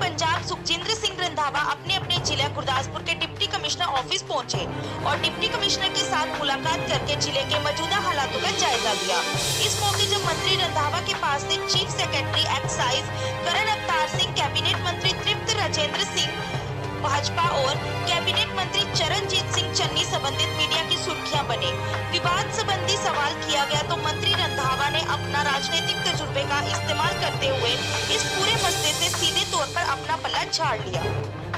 पंजाब सुखजिंद्र सिंह रंधावा अपने अपने जिला गुरदासपुर के डिप्टी कमिश्नर ऑफ़िस पहुँचे और डिप्टी कमिश्नर के साथ मुलाकात करके ज़िले के मौजूदा हालातों का जायजा लिया। इस मौके जब मंत्री रंधावा के पास ऐसी चीफ सेक्रेटरी एक्साइज करण अवतार सिंह, कैबिनेट मंत्री तृप्त राजेंद्र सिंह, भाजपा और कैबिनेट मंत्री चरणजीत सिंह चन्नी संबंधित मीडिया की सुर्खियां बने विवाद संबंधी सवाल किया गया तो मंत्री रंधावा ने अपना राजनीतिक तजुर्बे का इस्तेमाल करते हुए इस पूरे मसले से सीधे तौर पर अपना पल्ला झाड़ लिया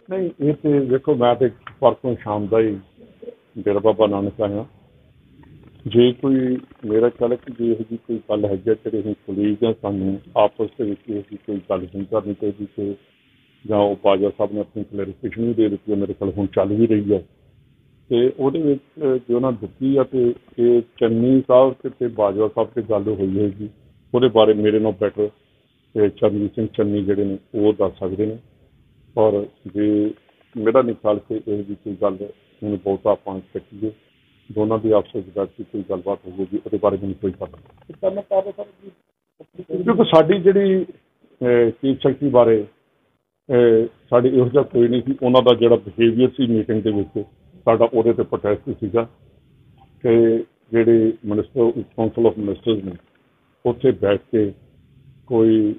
ਨਹੀਂ ਇਹ ਤੇ ਵੇਖੋ ਮੈਂ ਤੇ ਪਰਸੋਂ ਸ਼ਾਮ ਦਾ ਹੀ ਡੇਰਾ ਬਾਬਾ ਨਾਨਕ ਆਇਆ ਜੇ ਕੋਈ ਮੇਰਾ ਖਿਆਲ ਹੈ ਕਿ ਜੇ ਇਹੋ ਜਿਹੀ ਕੋਈ ਗੱਲ ਹੈਗੀ ਹੈ ਜਿਹੜੇ ਅਸੀਂ ਕੁਲੀਗ ਆ ਸਾਨੂੰ ਆਪਸ ਦੇ ਵਿੱਚ ਇਹੋ ਜਿਹੀ ਕੋਈ ਗੱਲ ਨਹੀਂ ਕਰਨੀ ਚਾਹੀਦੀ ਕਿ ਜਾਂ ਉਹ ਬਾਜਵਾ ਸਾਹਿਬ ਨੇ ਆਪਣੀ ਕਲੈਰੀਫਿਕੇਸ਼ਨ ਵੀ ਦੇ ਦਿੱਤੀ ਹੈ ਮੇਰੇ ਕੋਲ ਹੁਣ ਚੱਲ ਵੀ ਰਹੀ ਹੈ। ਤੇ ਉਹਦੇ ਵਿੱਚ ਜੋ ਉਹਨਾਂ ਦਿੱਤੀ ਆ ਤੇ ਇਹ ਚੰਨੀ ਸਾਹਿਬ ਤੇ- ਤੇ ਬਾਜਵਾ ਸਾਹਿਬ ਤੇ ਗੱਲ ਹੋਈ ਹੈਗੀ। ਉਹਦੇ ਬਾਰੇ ਮੇਰੇ ਨਾਲ ਬੈਟਰ ਤੇ ਚਰਨਜੀਤ ਸਿੰਘ ਚੰਨੀ ਜਿਹੜੇ ਨੇ ਉਹ ਦੱਸ ਸਕਦੇ ਨੇ। ਔਰ ਜੇ ਮੇਰਾ ਨਹੀਂ ਖਿਆਲ ਕਿ ਇਹ ਜੀ ਕੋਈ ਗੱਲ ਹੁਣ ਬਹੁਤਾ ਆਪਾਂ ਚੱਕੀਏ ਦੋਨਾਂ ਦੀ ਆਪਸ ਵਿੱਚ ਬੈਠ ਕੇ ਕੋਈ ਗੱਲਬਾਤ ਹੋਵੇਗੀ ਉਹਦੇ ਬਾਰੇ ਮੈਨੂੰ ਕੋਈ ਪਤਾ ਨਹੀਂ। ਕਿਉਂਕਿ ਸਾਡੀ ਜਿਹੜੀ ਚੀਫ ਸੈਕਟਰੀ ਬਾਰੇ ਸਾਡੀ ਇਹੋ ਜਿਹਾ ਕੋਈ ਨਹੀਂ ਸੀ। ਉਹਨਾਂ ਦਾ ਜਿਹੜਾ ਬਿਹੇਵੀਅਰ ਸੀ ਮੀਟਿੰਗ ਦੇ ਵਿੱਚ, ਸਾਡਾ ਉਹਦੇ ਤੇ ਪ੍ਰੋਟੈਸਟ ਸੀਗਾ ਕਿ ਜਿਹੜੇ ਮਿਨਿਸਟਰ ਕਾਉਂਸਲ ਆਫ ਮਿਨਿਸਟਰਸ ਨੇ, ਉੱਥੇ ਬੈਠ ਕੇ ਕੋਈ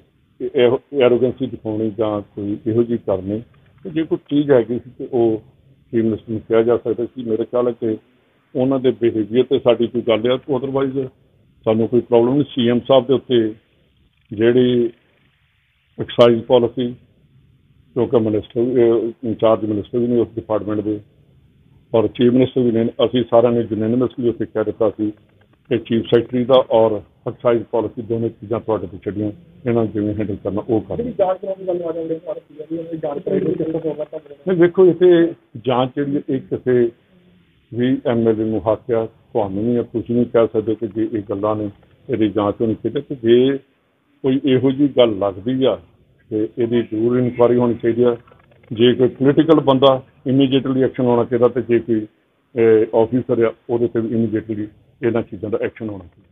ਐਰੋਗੈਂਸੀ ਦਿਖਾਉਣੀ ਜਾਂ ਕੋਈ ਇਹੋ ਜਿਹੀ ਕਰਨੀ, ਤੇ ਜੇ ਕੋਈ ਚੀਜ਼ ਹੈਗੀ ਸੀ ਤੇ ਉਹ ਚੀਫ ਮਿਨਿਸਟਰ ਨੂੰ ਕਿਹਾ ਜਾ ਸਕਦਾ ਸੀ। ਮੇਰੇ ਖਿਆਲ ਹੈ ਕਿ ਉਹਨਾਂ ਦੇ ਬਿਹੇਵੀਅਰ ਤੇ ਸਾਡੀ ਕੋਈ ਗੱਲ ਹੈ ਅਦਰਵਾਈਜ਼ ਸਾਨੂੰ ਕੋਈ ਪ੍ਰੋਬਲਮ ਨਹੀਂ। ਸੀਐਮ ਸਾਹਿਬ ਦੇ ਉੱਤੇ ਜਿਹੜੀ ਐਕਸਾਈਜ਼ ਪਾਲਿਸੀ ਕਿਉਂਕਿ ਮਿਨਿਸਟਰ ਇੰਚਾਰਜ ਮਿਨਿਸਟਰ ਵੀ ਨੇ ਉਸ ਡਿਪਾਰਟਮੈਂਟ ਦੇ ਔਰ ਚੀਫ ਮਿਨਿਸਟਰ ਵੀ ਨੇ। ਅਸੀਂ ਸਾਰਿਆਂ ਨੇ ਯੂਨੈਨਿਮਸਲੀ ਉੱਥੇ ਕਹਿ ਦਿੱਤਾ ਸੀ ਕਿ ਚੀਫ ਸੈਕਟਰੀ ਦਾ ਔਰ ਐਕਸਾਈਜ਼ ਪਾਲਿਸੀ ਦੋਨੇ ਚੀਜ਼ਾਂ ਤੁਹਾਡੇ ਤੇ ਛੱਡੀਆਂ ਇਹਨਾਂ ਨੂੰ ਜਿਵੇਂ ਹੈਂਡਲ ਕਰਨਾ ਉਹ ਕਰੋ। ਨਹੀਂ ਵੇਖੋ ਇੱਥੇ ਜਾਂਚ ਜਿਹੜੀ ਇਹ ਕਿਸੇ ਵੀ ਐਮਐਲਏ ਨੂੰ ਹੱਥਿਆ ਤੁਹਾਨੂੰ ਨਹੀਂ ਤੁਸੀਂ ਨਹੀਂ ਕਹਿ ਸਕਦੇ ਕਿ ਜੇ ਇਹ ਗੱਲਾਂ ਨੇ ਇਹਦੀ ਜਾਂਚ ਹੋਣੀ ਚਾਹੀਦੀ ਤੇ ਜੇ ਕੋਈ ਇਹੋ ਜਿਹੀ ਗੱਲ ਲੱਗਦੀ ਆ ਤੇ ਇਹਦੀ ਜ਼ਰੂਰ ਇਨਕੁਆਰੀ ਹੋਣੀ ਚਾਹੀਦੀ ਆ। ਜੇ ਕੋਈ ਪੋਲੀਟੀਕਲ ਬੰਦਾ ਇਮੀਡੀਏਟਲੀ ਐਕਸ਼ਨ ਹੋਣਾ ਚਾਹੀਦਾ ਤੇ ਜੇ ਕੋਈ ਆਫੀਸਰ ਆ, ਉਹਦੇ ਤੇ ਵੀ ਇਮੀਡੀਏਟਲੀ ਇਹਨਾਂ ਚੀਜ਼ਾਂ ਦਾ ਐਕਸ਼ਨ ਹੋਣਾ ਚਾਹੀਦਾ।